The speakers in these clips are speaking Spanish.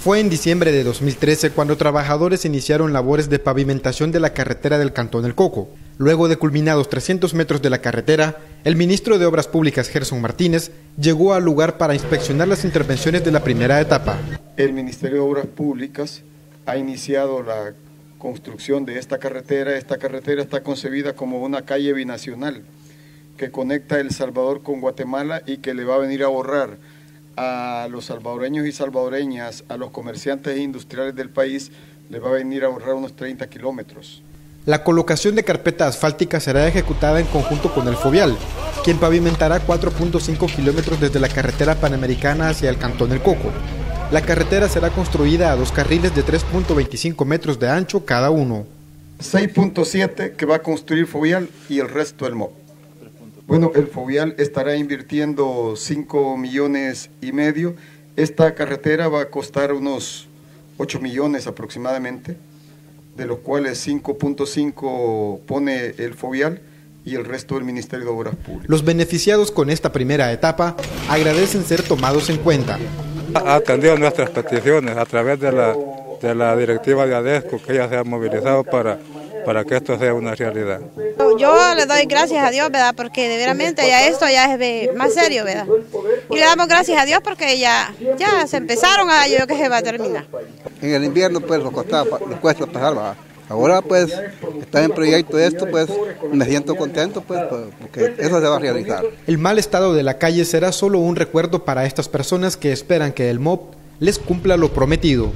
Fue en diciembre de 2013 cuando trabajadores iniciaron labores de pavimentación de la carretera del Cantón El Coco. Luego de culminados 300 metros de la carretera, el ministro de Obras Públicas, Gerson Martínez, llegó al lugar para inspeccionar las intervenciones de la primera etapa. El Ministerio de Obras Públicas ha iniciado la construcción de esta carretera. Esta carretera está concebida como una calle binacional que conecta El Salvador con Guatemala y que le va a venir a borrar a los salvadoreños y salvadoreñas, a los comerciantes e industriales del país, les va a venir a ahorrar unos 30 kilómetros. La colocación de carpeta asfáltica será ejecutada en conjunto con el Fovial, quien pavimentará 4.5 kilómetros desde la carretera panamericana hacia el Cantón El Coco. La carretera será construida a dos carriles de 3.25 metros de ancho cada uno. 6.7 que va a construir Fovial y el resto el MOP. Bueno, el Fovial estará invirtiendo 5 millones y medio. Esta carretera va a costar unos 8 millones aproximadamente, de los cuales 5.5 pone el Fovial y el resto del Ministerio de Obras Públicas. Los beneficiados con esta primera etapa agradecen ser tomados en cuenta. Ha atendido nuestras peticiones a través de la, de la directiva de ADESCO, que ella se ha movilizado para para que esto sea una realidad. Yo le doy gracias a Dios, ¿verdad? Porque de veramente ya esto ya es más serio, ¿verdad? Y le damos gracias a Dios porque ya, ya se empezaron a, yo creo que se va a terminar. En el invierno pues nos, costaba, nos cuesta pasar, ¿verdad? Ahora pues está en proyecto esto, pues me siento contento pues porque eso se va a realizar. El mal estado de la calle será solo un recuerdo para estas personas que esperan que el MOP les cumpla lo prometido.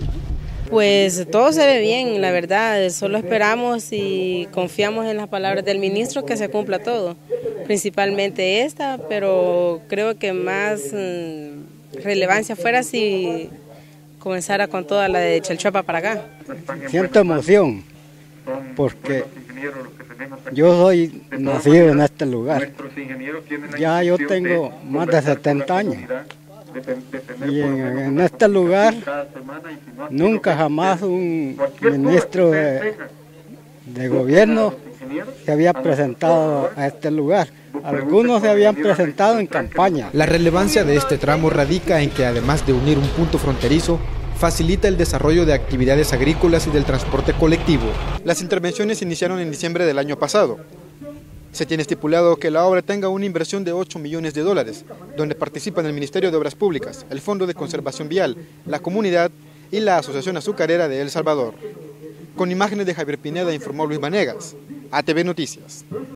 Pues todo se ve bien, la verdad. Solo esperamos y confiamos en las palabras del ministro que se cumpla todo, principalmente esta, pero creo que más mm, relevancia fuera si comenzara con toda la de Chalchuapa para acá. Siento emoción porque yo soy nacido en este lugar. Ya yo tengo más de 70 años. Y en, este lugar nunca jamás un ministro de, de gobierno se había presentado a este lugar. Algunos se habían presentado en campaña. La relevancia de este tramo radica en que además de unir un punto fronterizo, facilita el desarrollo de actividades agrícolas y del transporte colectivo. Las intervenciones iniciaron en diciembre del año pasado. Se tiene estipulado que la obra tenga una inversión de 8 millones de dólares, donde participan el Ministerio de Obras Públicas, el Fondo de Conservación Vial, la comunidad y la Asociación Azucarera de El Salvador. Con imágenes de Javier Pineda informó Luis Vanegas, ATV Noticias.